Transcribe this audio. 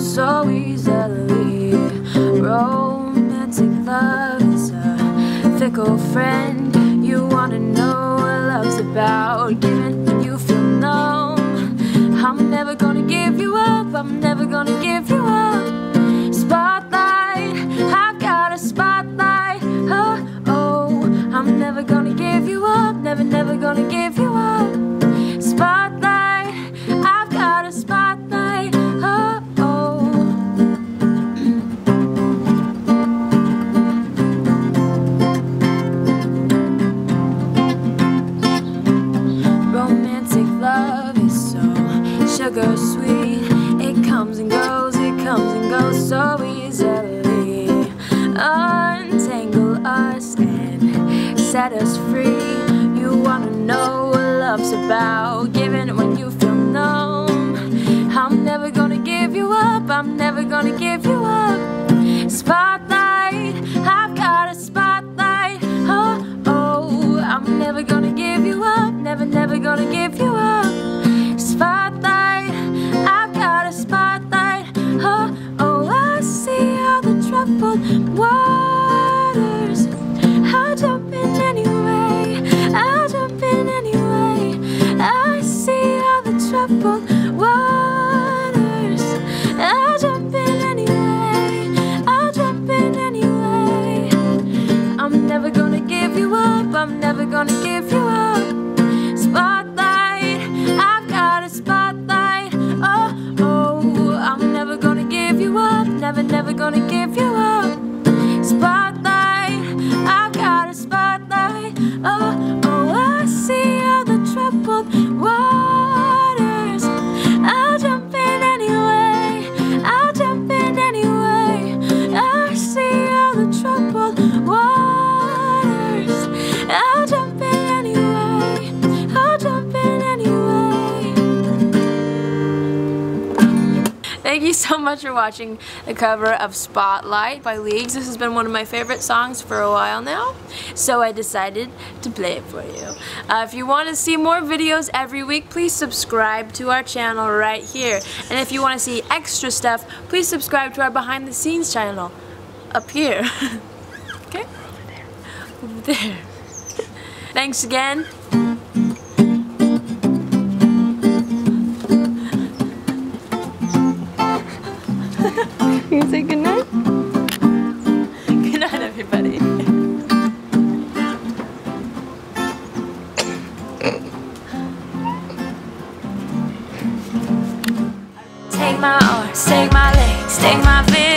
so easily. Romantic love is a fickle friend. You wanna know what love's about, giving and you feel numb. I'm never gonna give you up. I'm never gonna give you up. Spotlight, I've got a spotlight. Oh oh, I'm never gonna give you up. Never, never gonna give. Sweet. It comes and goes, it comes and goes so easily. Untangle us and set us free. You wanna know what love's about? Giving it when you feel numb. I'm never gonna give you up. I'm never gonna give you up. Spotlight, I've got a spotlight. Oh, oh, I'm never gonna give you up. Never, never gonna give you up. Troubled waters. I'll jump in anyway. I'll jump in anyway. I see all the troubled waters. I'll jump in anyway. I'll jump in anyway. I'm never gonna give you up. I'm never gonna give you up. Thank you so much for watching the cover of Spotlight by Leagues. This has been one of my favorite songs for a while now, so I decided to play it for you. Uh, if you want to see more videos every week, please subscribe to our channel right here. And if you want to see extra stuff, please subscribe to our behind the scenes channel up here. okay? Over there. Thanks again. you say goodnight? Good night, everybody. Take my arms, take my legs, take my vision,